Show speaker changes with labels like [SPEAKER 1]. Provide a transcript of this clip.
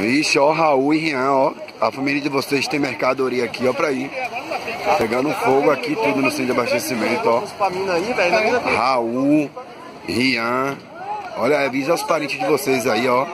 [SPEAKER 1] Vixe, ó, Raul e Rian, ó. A família de vocês tem mercadoria aqui, ó, pra ir. Pegando fogo aqui, tudo no centro de abastecimento, ó. Raul, Rian. Olha, avisa os parentes de vocês aí, ó.